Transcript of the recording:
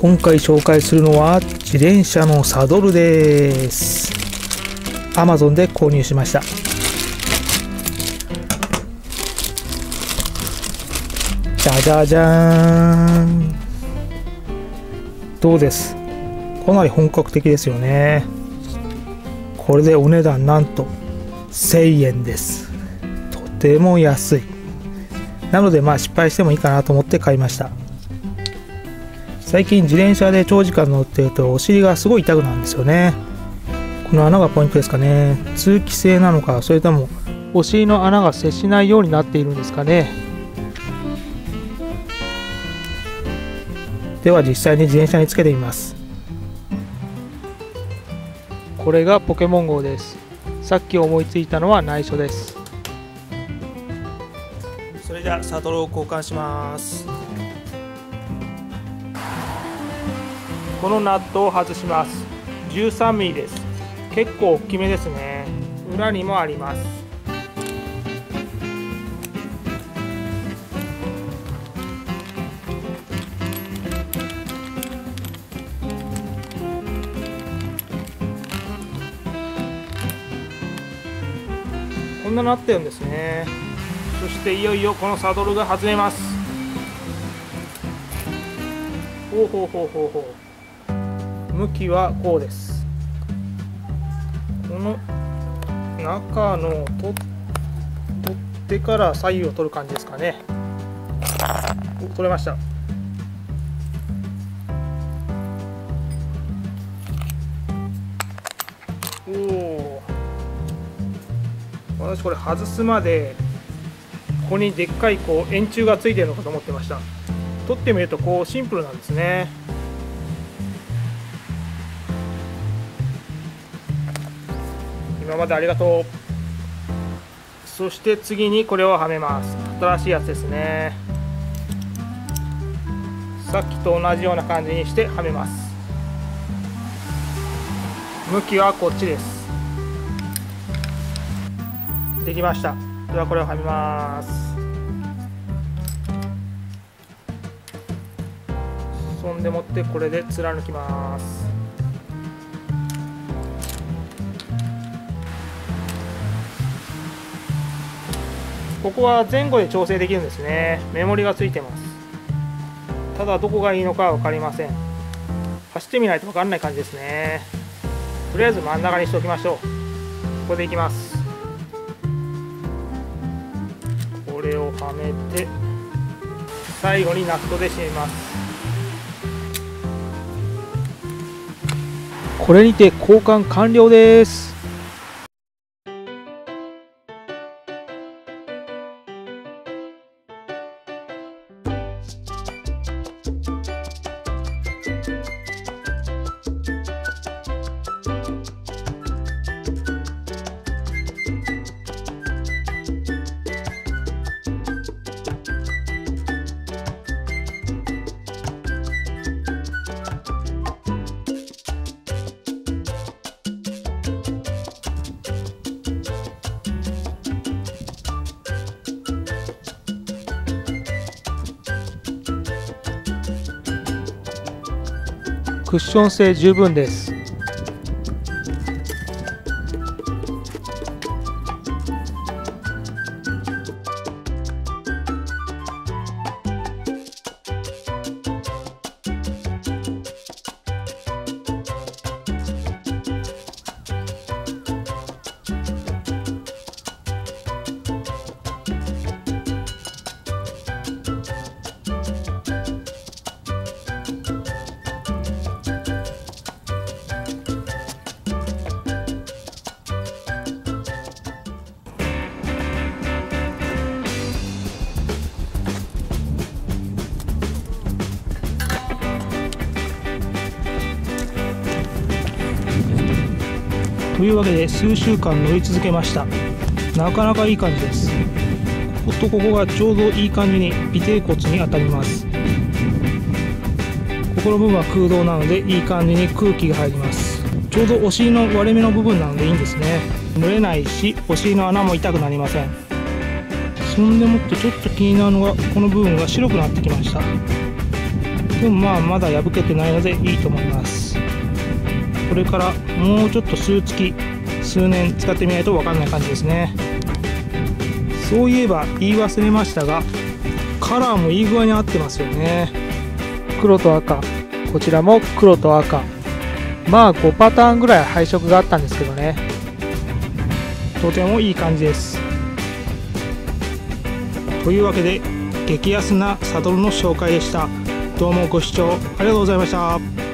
今回紹介するのは自転車のサドルです。Amazon で購入しました。じゃじゃじゃーん。どうです？かなり本格的ですよね。これでお値段なんと1000円です。とても安い。なのでまあ失敗してもいいかなと思って買いました。最近自転車で長時間乗ってるとお尻がすごい痛くなるんですよね。この穴がポイントですかね。通気性なのかそれともお尻の穴が接しないようになっているんですかね。では実際に自転車につけてみます。これがポケモン GO です。さっき思いついたのは内緒です。それじゃあサドルを交換しますこのナットを外します。13mm です。結構大きめですね。裏にもあります。こんななってるんですね。そしていよいよこのサドルが外れます。ほうほうほうほうほう。向きはこうです。この中の取ってから左右を取る感じですかね。取れました。おお私これ外すまでここにでっかいこう円柱がついてるのかと思ってました。取ってみるとこうシンプルなんですね。今までありがとう。そして次にこれをはめます。新しいやつですね。さっきと同じような感じにしてはめます。向きはこっちです。できました。ではこれをはめます。そんでもってこれで貫きます。ここは前後で調整できるんですね。メモリがついてます。ただどこがいいのかは分かりません。走ってみないと分かんない感じですね。とりあえず真ん中にしておきましょう。ここでいきます。これをはめて最後にナットで締めます。これにて交換完了です。クッション性十分です。というわけで数週間乗り続けました。なかなかいい感じです。こことここがちょうどいい感じに尾てい骨に当たります。ここの部分は空洞なのでいい感じに空気が入ります。ちょうどお尻の割れ目の部分なのでいいんですね。蒸れないしお尻の穴も痛くなりません。そんでもってちょっと気になるのがこの部分が白くなってきました。でもまあまだ破けてないのでいいと思います。これからもうちょっと数月数年使ってみないと分かんない感じですね。そういえば言い忘れましたがカラーもいい具合に合ってますよね。黒と赤。こちらも黒と赤。まあ5パターンぐらい配色があったんですけどね。とてもいい感じです。というわけで激安なサドルの紹介でした。どうもご視聴ありがとうございました。